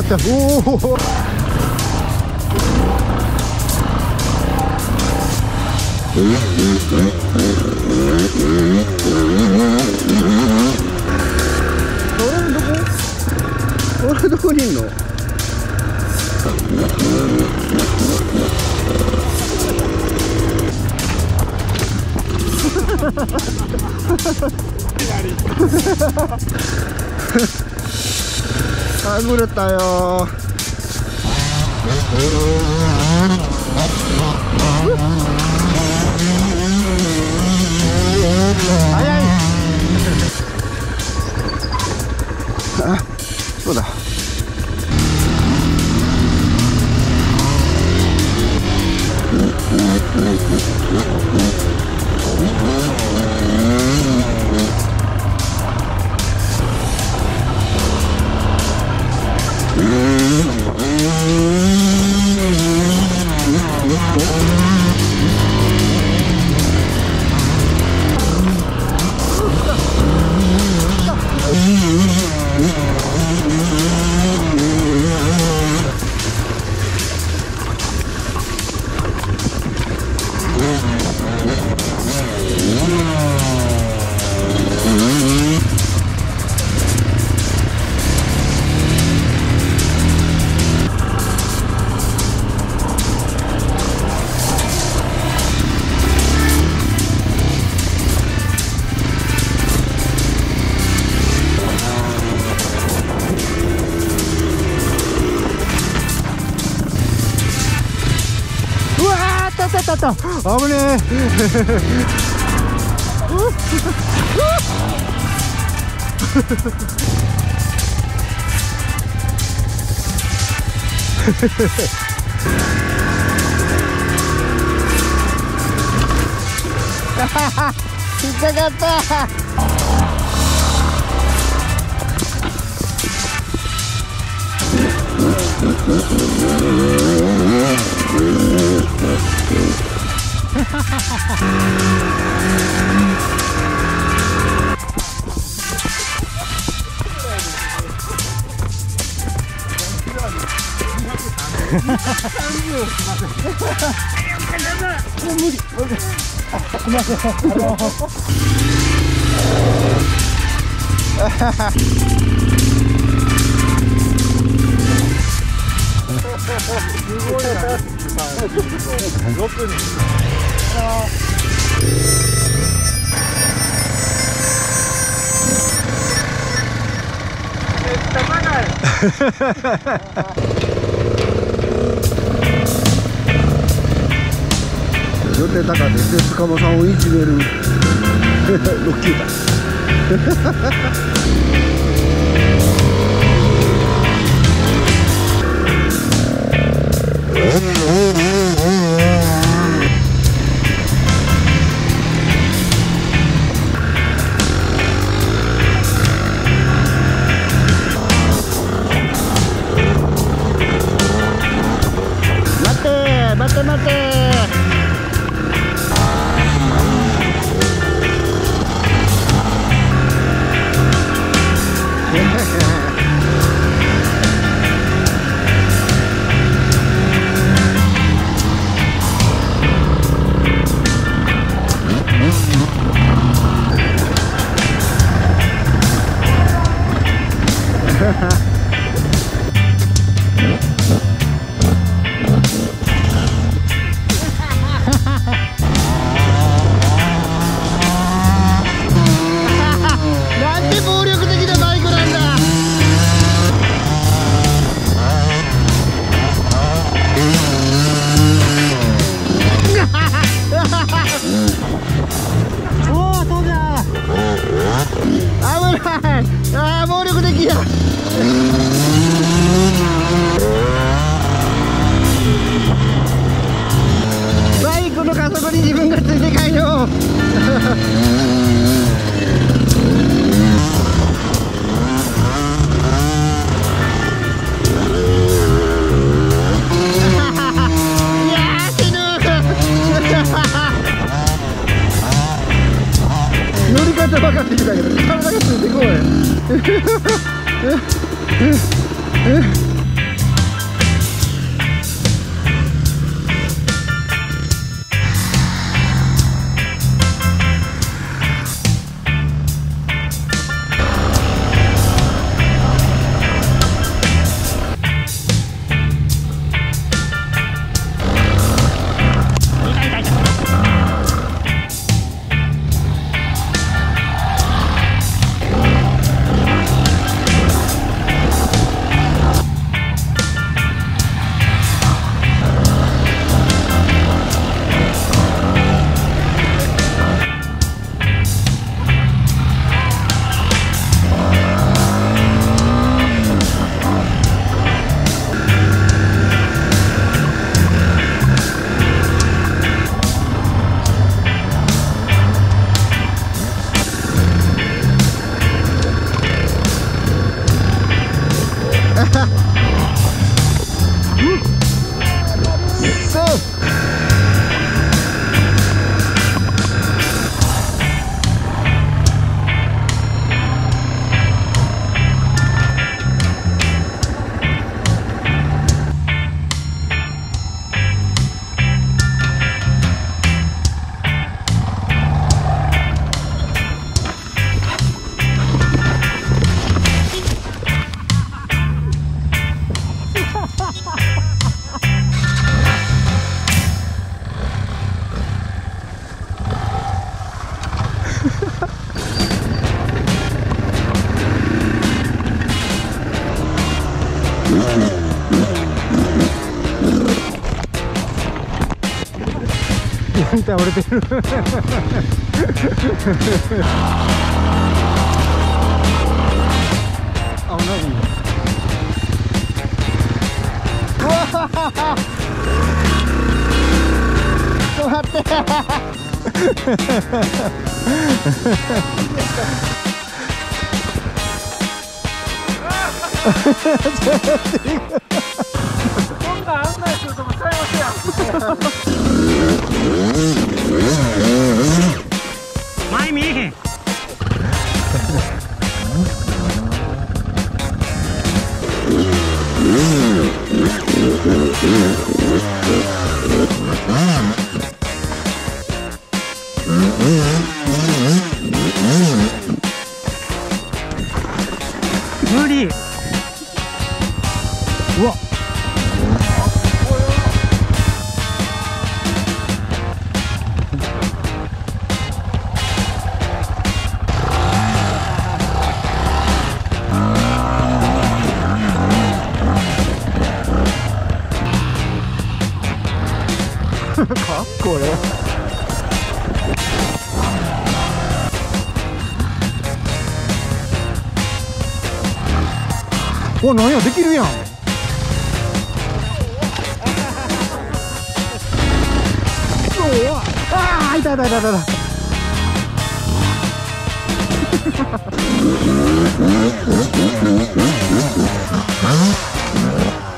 た。おお俺どこ？俺どこにいんの？はぐれたよ危ねえ引っかかった Ha ha ha ha! 予定高でで塚間さんをいじめる。ロッキー暴力的や。バイクの加速に自分がついてかんよいやー死ぬ。乗り方分かってきたけど体がついてこい嗯嗯嗯に倒れてる。あ同じうわちょって。こんなん案内するとこちゃいますやんこええおなんやできるやん。うわ。あー痛い痛い痛い痛い。お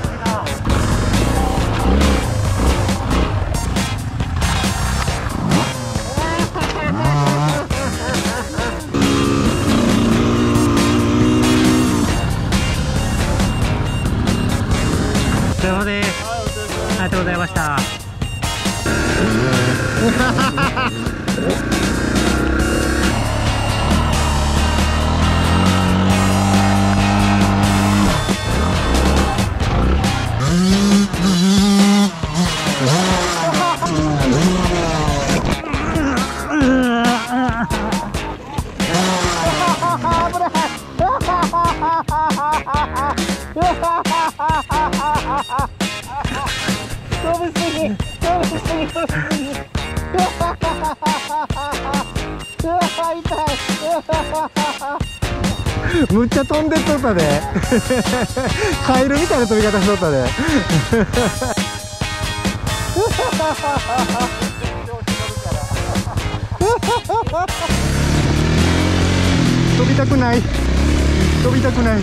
飛びすぎ飛びすぎ飛びすぎうわ痛いむっちゃ飛んでっとったでカエルみたいな飛び方しとったで飛びたくない飛びたくない